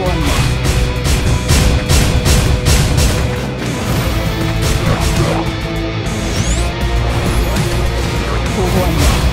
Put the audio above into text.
one. One.